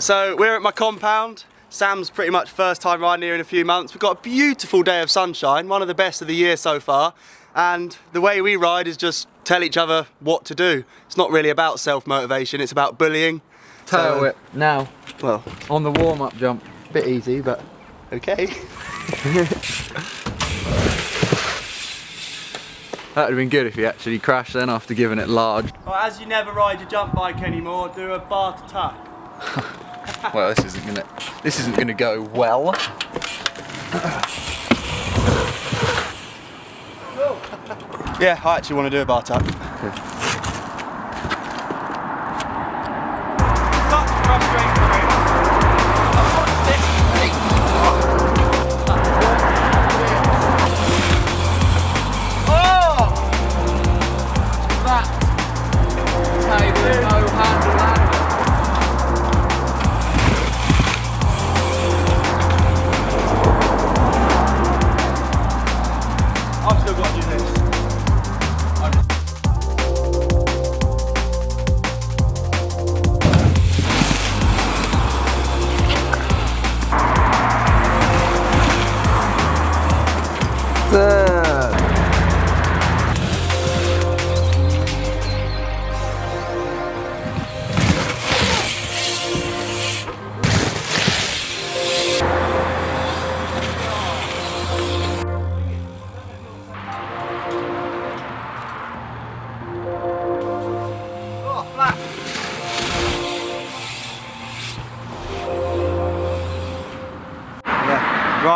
So we're at my compound. Sam's pretty much first time riding here in a few months. We've got a beautiful day of sunshine, one of the best of the year so far. And the way we ride is just tell each other what to do. It's not really about self-motivation, it's about bullying. Tail So- whip now Well, on the warm up jump. bit easy, but okay. That would have been good if he actually crashed then after giving it large. Well, as you never ride your jump bike anymore, do a bar to tuck. Well, this isn't gonna this isn't gonna go well. Yeah, I actually want to do a bar tuck.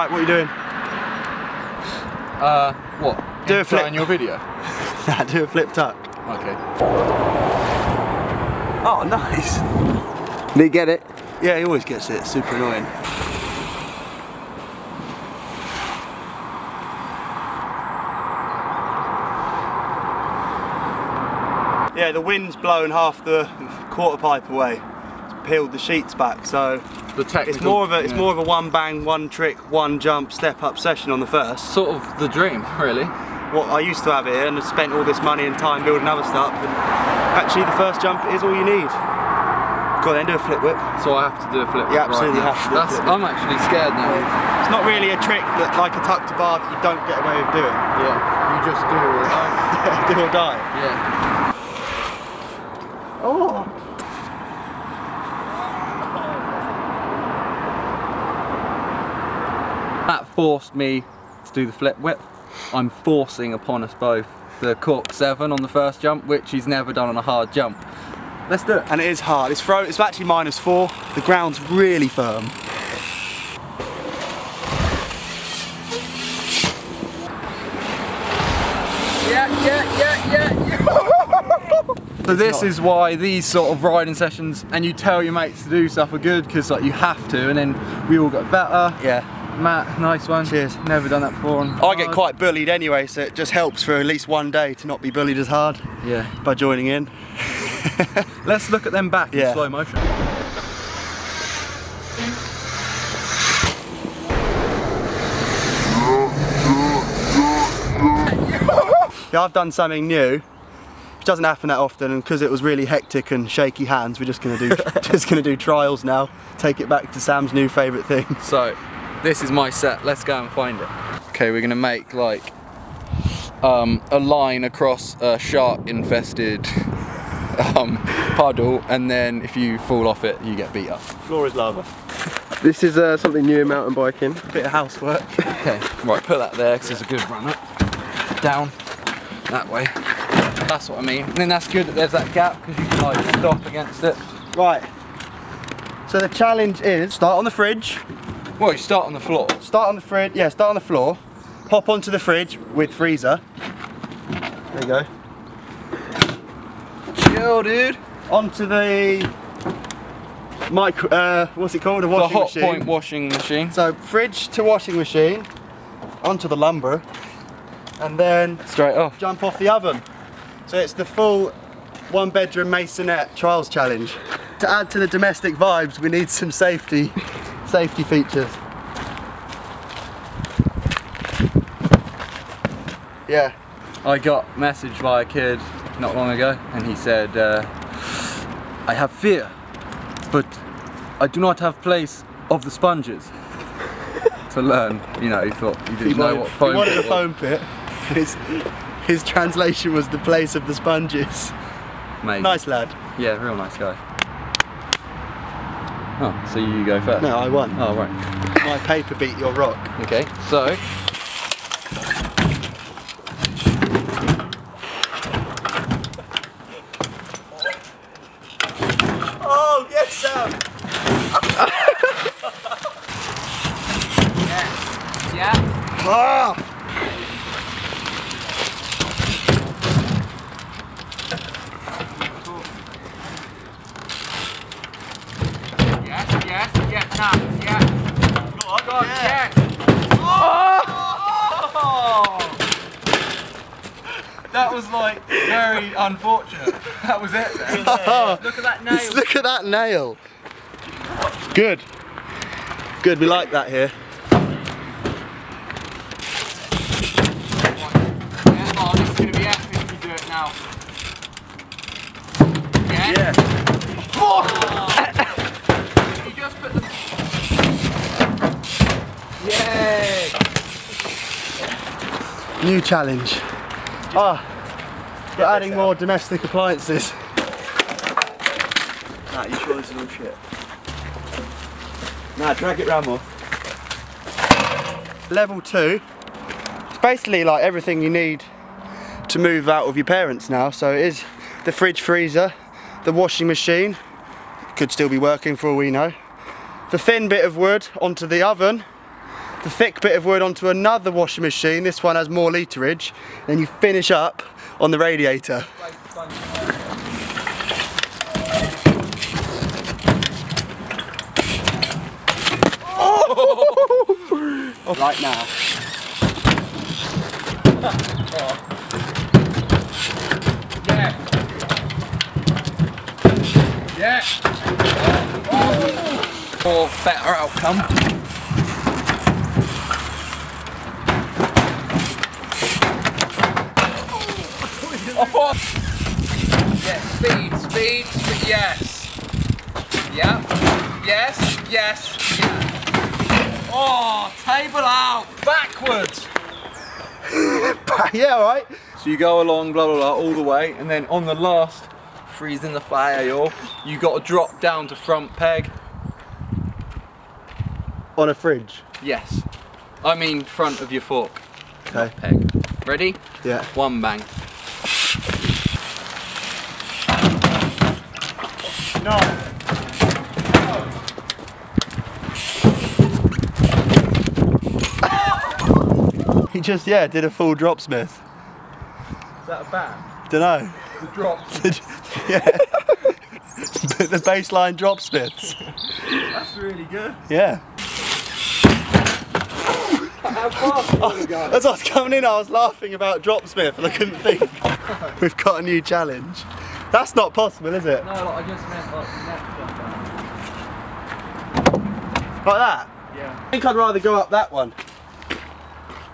Right, what are you doing? Uh, what? Do a flip. in your video. do a flip tuck. Okay. Oh, nice. Did he get it? Yeah, he always gets it. Super annoying. Yeah, the wind's blown half the quarter pipe away. Peeled the sheets back, so it's more of a it's yeah. more of a one bang, one trick, one jump, step up session on the first. sort of the dream, really. What I used to have here and I spent all this money and time building other stuff. And actually, the first jump is all you need. Go on then, do a flip whip. So I have to do a flip. You absolutely now. have to That's. I'm actually scared now. It's not really a trick that, like a tuck to bar, that you don't get away with doing. Yeah. You just do it. do or die. Yeah. Oh. Forced me to do the flip whip. I'm forcing upon us both the cork seven on the first jump, which he's never done on a hard jump. Let's do it. And it is hard. It's throw. It's actually minus four. The ground's really firm. Yeah, yeah, yeah, yeah, yeah. so this is why these sort of riding sessions, and you tell your mates to do stuff are good because like you have to, and then we all get better. Yeah. Matt, nice one. Cheers. Never done that before. I get quite bullied anyway, so it just helps for at least one day to not be bullied as hard Yeah. by joining in. Let's look at them back Yeah. in slow motion. Yeah, I've done something new, which doesn't happen that often, and because it was really hectic and shaky hands, we're just gonna do just gonna do trials now. Take it back to Sam's new favourite thing. So, this is my set. Let's go and find it. Okay, we're gonna make like um, a line across a shark-infested um, puddle, and then if you fall off it, you get beat up. Floor is lava. This is uh, something new in mountain biking. A bit of housework. Okay, right, put that there because it's a good run up. Down that way. That's what I mean. And then that's good that there's that gap because you can like stop against it. Right. So the challenge is start on the fridge. Well, you start on the floor. Start on the fridge. Yeah, start on the floor. Hop onto the fridge with freezer. There you go. Chill, dude. Onto the micro. Uh, what's it called? A The hot machine. point washing machine. So fridge to washing machine. Onto the lumber, and then Straight off. jump off the oven. So it's the full one bedroom masonette trials challenge. To add to the domestic vibes, we need some safety safety features. Yeah. I got messaged by a kid not long ago, and he said, uh, "I have fear, but I do not have place of the sponges. to learn, you know, he thought he didn't know what foam he wanted a pit was. foam pit. His, his translation was the place of the sponges. Mate. Nice lad. Yeah, real nice guy. Oh, so you go first. No, I won. Oh right. My paper beat your rock. Okay, so Oh, yes, Sam. yeah. Ah. Yes, yes, yes, nah, yes. God, Yes. That was like very unfortunate. That was it. Then. Oh. Look at that nail. Look at that nail. Good. Good, we like that here. Yeah, oh, this is gonna be epic if you do it now. Yeah. You just put the. Yeah. New challenge. Ah, we're adding more domestic appliances. Nah, you sure this is all shit? Nah, drag it round more. Level two. It's basically like everything you need to move out of your parents now. So it is the fridge freezer, the washing machine, could still be working for all we know. The thin bit of wood onto the oven, the thick bit of wood onto another washing machine. This one has more literage. Then you finish up on the radiator. Oh. Right now. Yeah. Yeah. For better outcome. Oh. Yeah, speed, speed, speed, yes. Yeah. Yes, yes, yeah. Oh, table out, backwards. yeah, alright. So you go along, blah blah blah, all the way, and then on the last, freezing the fire, you you got to drop down to front peg. On a fridge. Yes. I mean front of your fork. Okay. Peg. Ready? Yeah. One bang. No. He just, yeah, did a full drop smith. Is that a bang? Dunno. The drop. yeah. the baseline dropsmiths. That's really good. Yeah. How fast going? As I was coming in, I was laughing about dropsmith and I couldn't think. We've got a new challenge. That's not possible, is it? No, like, I just meant like the. Like that? Yeah. I think I'd rather go up that one.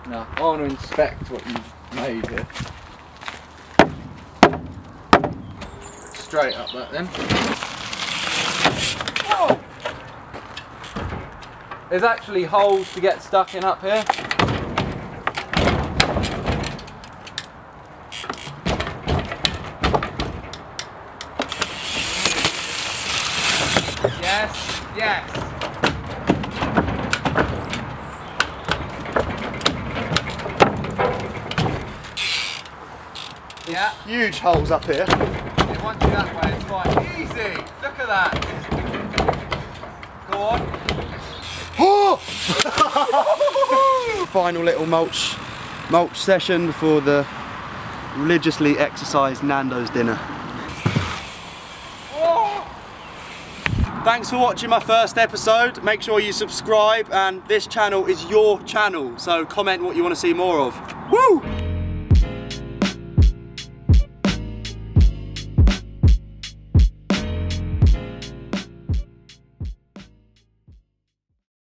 No, I want to inspect what you've made here. Straight up that then. Whoa! There's actually holes to get stuck in up here. Yeah. Huge holes up here. You that way, it's fine. Easy! Look at that! Go on. Final little mulch mulch session before the religiously exercised Nando's dinner. Thanks for watching my first episode. Make sure you subscribe and this channel is your channel, so comment what you want to see more of. Woo!